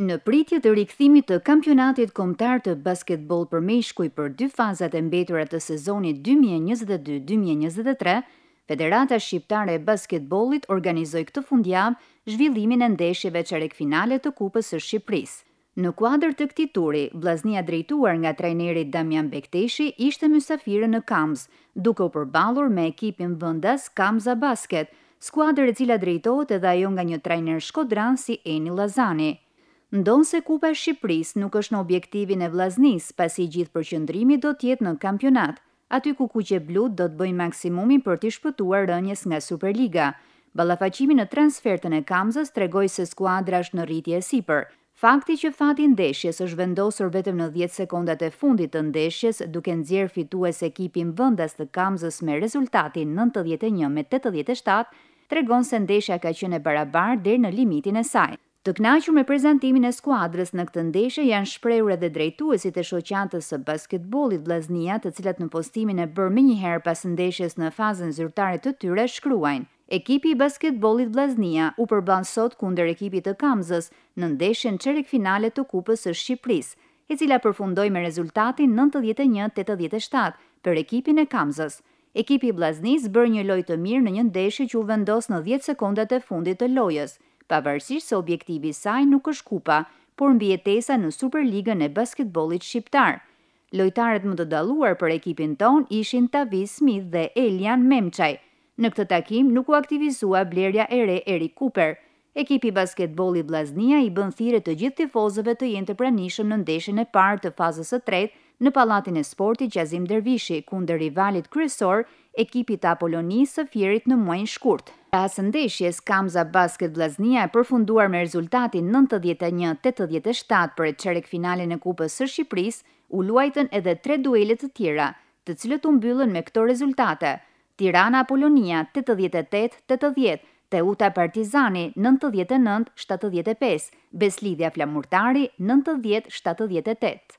Në pritje të rikthimit të Kampionatit Kombëtar të Basketbollit për Meshkuj për dy fazat e mbetura të sezonit dy mijë e njëzet e dy, dy mijë e njëzet e tre, Federata Shqiptare e Basketbollit organizoi këtë fundjavë zhvillimin e ndeshjeve çerekfinale të Kupës së Shqipërisë. Në kuadër të këtij turi, Vllaznia drejtuar nga trajneri Damian Bekteshi ishte mysafire në Kamëz, duke u përballur me ekipin vendas Kamza Basket, skuadër e cila drejtohet edhe ajo nga një trajner shkodran si Eni Llazani. Ndonëse Kupa e Shqipërisë nuk është në objektivin e Vllaznisë, pasi gjithë përqendrimi do të jetë në kampionat, aty ku kuqeblutë do të bëjnë maksimumin për t'i shpëtuar rënies nga Superliga. Ballafaqimi në transfertën e Kamzës tregoi se skuadra është në rritje e sipër, Fakti që fati i ndeshjes është vendosur vetëm në dhjetë sekondat e fundit të ndeshjes duke nxjerrë fitues ekipin vendas të Kamzës me rezultatin nëntëdhjetë e një me tetëdhjetë e shtatë tregon se ndeshja ka qenë e barabartë deri në limitin e saj. Të kënaqur me prezantimin e skuadrës në këtë ndeshje janë shprehur edhe drejtuesit e Shoqatës së Basketbollit Vllaznia të cilat në postimin e bërë menjëherë pas ndeshjes në fazën zyrtare të tyre shkruajnë, Ekipi i basketbollit Vllaznia u përball sot kundër ekipit të Kamzës në ndeshjen çerekfinale të Kupës së Shqipërisë, e cila përfundoi me rezultatin nëntëdhjetë e një tetëdhjetë e shtatë për ekipin e Kamzës. Ekipi i Vllaznisë bëri një lojë të mirë në një ndeshje që u vendos në dhjetë sekondat e fundit të lojës, pavarësisht se objektivi i saj nuk është Kupa, por mbijetesa në Superligën e basketbollit shqiptar. Lojtarët më të dalluar për ekipin tonë ishin Tavis Smith dhe Elian Memçaj, Në këtë takim nuk u aktivizua blerja e re Eric Cooper. Ekipi i Basketbollit Vllaznia i bën thirrje të gjithë tifozëve të jenë të pranishëm në ndeshjen e parë të fazës së tretë në Pallatin e Sportit Qazim Dervishi kundër rivalit kryesor ekipit të Apolonisë së Fierit në muajin shkurt. Pas ndeshjes, Kamza Basket Vllaznia e përfunduar me rezultatin nëntëdhjetë e një, tetëdhjetë e shtatë për çerekfinalen e Kupës së Shqipërisë, u luajtën edhe tre duele të tjera, të cilët u mbyllën me këto rezultate, Tirana Apolonia tetëdhjetë e tetë tetëdhjetë, Teuta Partizani nëntëdhjetë e nëntë shtatëdhjetë e pesë, Besëlidhja Flamurtari nëntëdhjetë shtatëdhjetë e tetë.